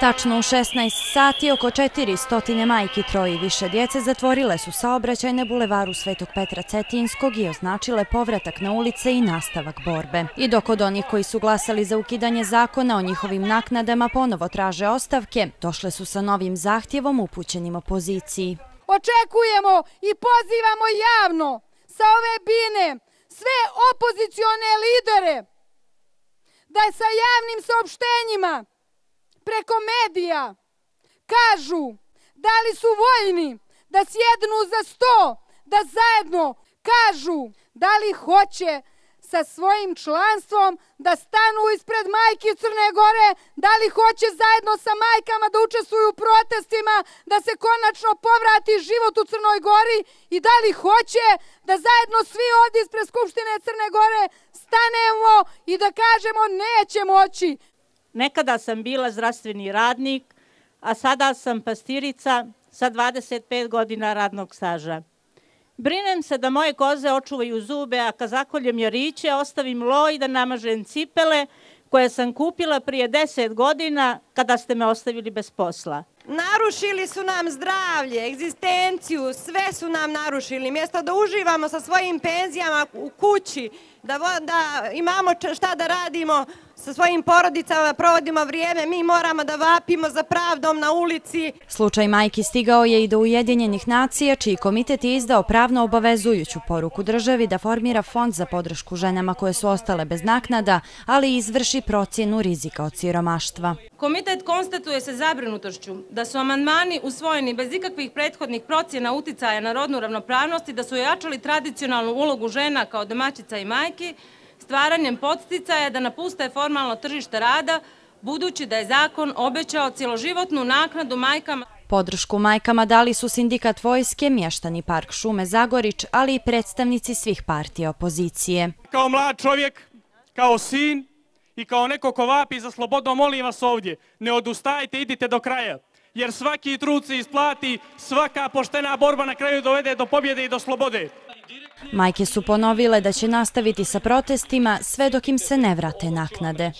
Tačno u 16 sati oko 400 majki troji više djece zatvorile su saobraćaj na bulevaru Svetog Petra Cetinskog i označile povratak na ulice i nastavak borbe. I dok od onih koji su glasali za ukidanje zakona o njihovim naknadama ponovo traže ostavke, došle su sa novim zahtjevom upućenim opoziciji. Očekujemo i pozivamo javno sa ove bine sve opozicione lidere da sa javnim saopštenjima preko medija kažu da li su voljni da sjednu za sto, da zajedno kažu da li hoće sa svojim članstvom da stanu ispred majke Crne Gore, da li hoće zajedno sa majkama da učestvuju u protestima, da se konačno povrati život u Crnoj Gori i da li hoće da zajedno svi ovdje ispred Skupštine Crne Gore stanemo i da kažemo neće moći. Nekada sam bila zdravstveni radnik, a sada sam pastirica sa 25 godina radnog staža. Brinem se da moje koze očuvaju zube, a kad zakoljem jariće, ostavim loj da namažem cipele koje sam kupila prije 10 godina kada ste me ostavili bez posla. Narušili su nam zdravlje, egzistenciju, sve su nam narušili. Mjesto da uživamo sa svojim penzijama u kući, da, da imamo šta da radimo, sa svojim porodicama provodimo vrijeme, mi moramo da vapimo za pravdom na ulici. Slučaj majki stigao je i do Ujedinjenih nacija, čiji komitet je izdao pravno obavezujuću poruku državi da formira fond za podršku ženama koje su ostale bez naknada, ali izvrši procjenu rizika od siromaštva. Komitet konstatuje se zabrinutošću da su amandmani usvojeni bez ikakvih prethodnih procjena uticaja na rodnu ravnopravnost i da su ojačali tradicionalnu ulogu žena kao domaćica i majki, stvaranjem podsticaja da napuste formalno tržište rada, budući da je zakon obećao cijeloživotnu naknadu majkama. Podršku majkama dali su sindikat vojske, mještani park Šume Zagorić, ali i predstavnici svih partija opozicije. Kao mlad čovjek, kao sin i kao neko ko vapi za slobodom, molim vas ovdje, ne odustajte, idite do kraja jer svaki trud se isplati, svaka poštena borba na kraju dovede do pobjede i do slobode. Majke su ponovile da će nastaviti sa protestima sve dok im se ne vrate naknade.